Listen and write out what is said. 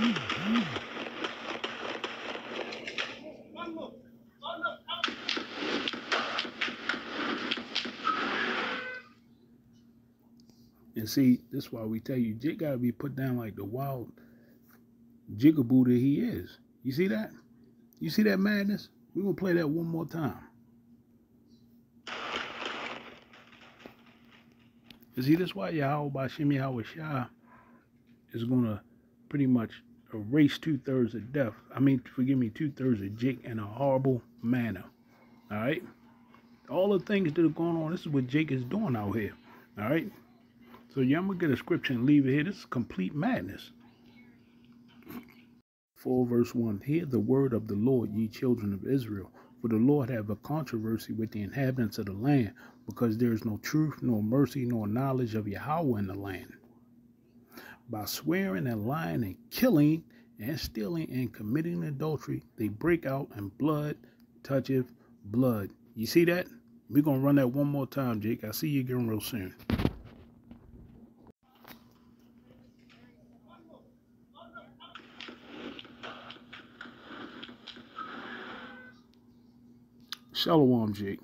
And see, this is why we tell you, Jake got to be put down like the wild jigaboo that he is. You see that? You see that madness? We're going to play that one more time. You see, this why Yahweh Bashimi Hawashah is going to pretty much erase two-thirds of death. I mean, forgive me, two-thirds of Jake in a horrible manner. All right? All the things that are going on, this is what Jake is doing out here. All right? So yeah, I'm going to get a scripture and leave it here. This is complete madness. 4 verse 1 Hear the word of the Lord, ye children of Israel. For the Lord have a controversy with the inhabitants of the land, because there is no truth, nor mercy, nor knowledge of Yahweh in the land. By swearing and lying and killing and stealing and committing adultery, they break out and blood toucheth blood. You see that? We're going to run that one more time, Jake. I'll see you again real soon. Shalom, Jake.